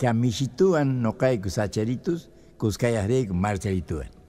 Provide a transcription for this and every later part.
Kamishituan no cae kusacheritus, kuskayarek marcharituan.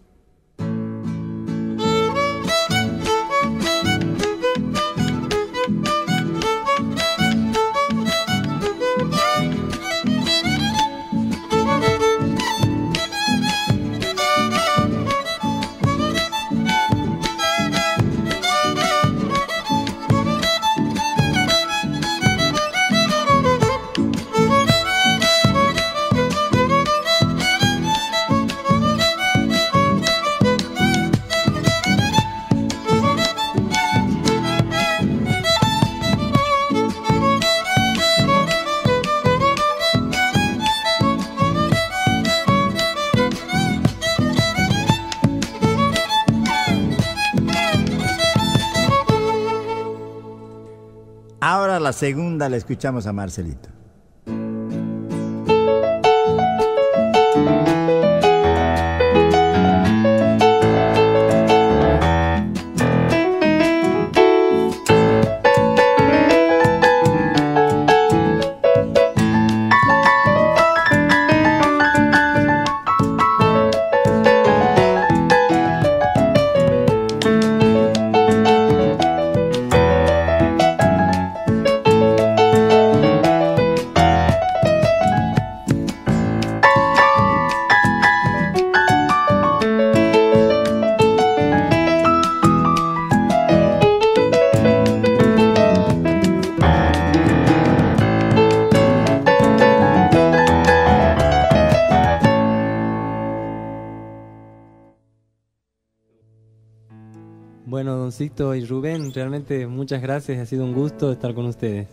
Ahora la segunda la escuchamos a Marcelito. Bueno, Doncito y Rubén, realmente muchas gracias, ha sido un gusto estar con ustedes.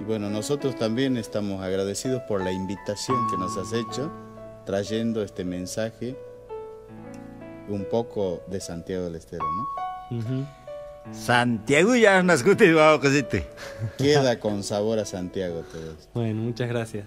Y bueno, nosotros también estamos agradecidos por la invitación que nos has hecho, trayendo este mensaje un poco de Santiago del Estero, ¿no? Ujú. Santiago ya nos gusta y vamos. Queda con sabor a Santiago todo esto. Bueno, muchas gracias.